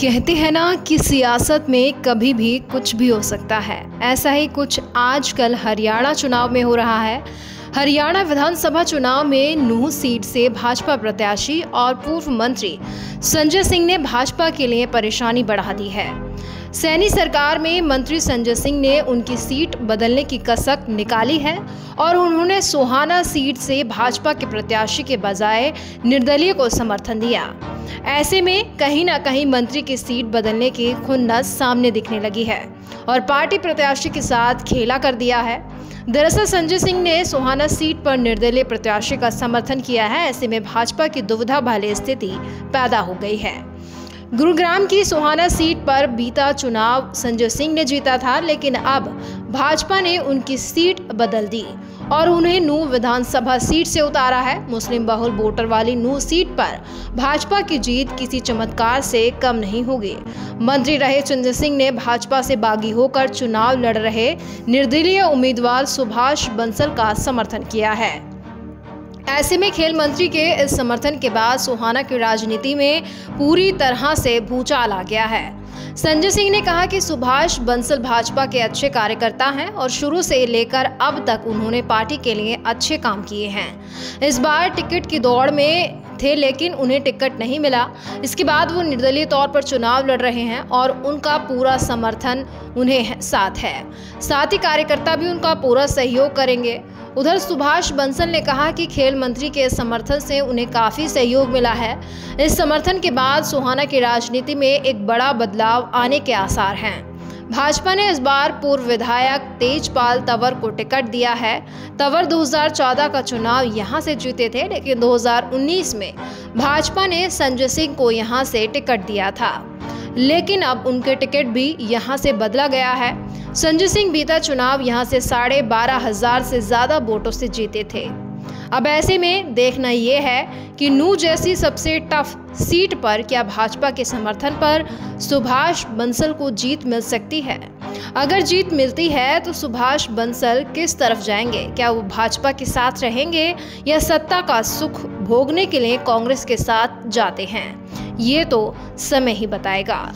कहते हैं ना कि सियासत में कभी भी कुछ भी हो सकता है। ऐसा ही कुछ आजकल हरियाणा चुनाव में हो रहा है। हरियाणा विधानसभा चुनाव में नूह सीट से भाजपा प्रत्याशी और पूर्व मंत्री संजय सिंह ने भाजपा के लिए परेशानी बढ़ा दी है। सैनी सरकार में मंत्री संजय सिंह ने उनकी सीट बदलने की कसक निकाली है और उन्होंने सोहाना सीट से भाजपा के प्रत्याशी के बजाय निर्दलीय को समर्थन दिया। ऐसे में कहीं ना कहीं मंत्री की सीट बदलने की खुन्नस सामने दिखने लगी है और पार्टी प्रत्याशी के साथ खेला कर दिया है। दरअसल संजय सिंह ने सोहाना सीट पर निर्दलीय प्रत्याशी का समर्थन किया है। ऐसे में भाजपा की दुविधा वाली स्थिति पैदा हो गई है। गुरुग्राम की सोहाना सीट पर बीता चुनाव, संजय सिंह ने जीता था, लेकिन अब भाजपा ने उनकी सीट बदल दी और उन्हें नू विधानसभा सीट से उतारा है। मुस्लिम बहुल वोटर वाली नू सीट पर भाजपा की जीत किसी चमत्कार से कम नहीं होगी। मंत्री रहे चंद्र सिंह ने भाजपा से बागी होकर चुनाव लड़ रहे निर्दलीय उम्मीदवार सुभाष बंसल का समर्थन किया है। ऐसे में खेल मंत्री के इस समर्थन के बाद सुहाना की राजनीति में पूरी तरह से भूचाल आ गया है। संजय सिंह ने कहा कि सुभाष बंसल भाजपा के अच्छे कार्यकर्ता हैं और शुरू से लेकर अब तक उन्होंने पार्टी के लिए अच्छे काम किए हैं। इस बार टिकट की दौड़ में थे लेकिन उन्हें टिकट नहीं मिला। इसके बाद वो निर्दलीय तौर पर चुनाव लड़ रहे हैं और उनका पूरा समर्थन उन्हें साथ है। साथ ही कार्यकर्ता भी उनका पूरा सहयोग करेंगे। उधर सुभाष बंसल ने कहा कि खेल मंत्री के समर्थन से उन्हें काफ़ी सहयोग मिला है। इस समर्थन के बाद सुहाना की राजनीति में एक बड़ा बदलाव आने के आसार हैं। भाजपा ने इस बार पूर्व विधायक तेजपाल तंवर को टिकट दिया है। तंवर 2014 का चुनाव यहाँ से जीते थे, लेकिन 2019 में भाजपा ने संजय सिंह को यहाँ से टिकट दिया था। लेकिन अब उनके टिकट भी यहाँ से बदला गया है। संजय सिंह बीता चुनाव यहाँ से साढ़े बारह हज़ार से ज़्यादा वोटों से जीते थे। अब ऐसे में देखना यह है कि नू जैसी सबसे टफ सीट पर क्या भाजपा के समर्थन पर सुभाष बंसल को जीत मिल सकती है? अगर जीत मिलती है तो सुभाष बंसल किस तरफ़ जाएँगे? क्या वो भाजपा के साथ रहेंगे या सत्ता का सुख भोगने के लिए कांग्रेस के साथ जाते हैं? ये तो समय ही बताएगा।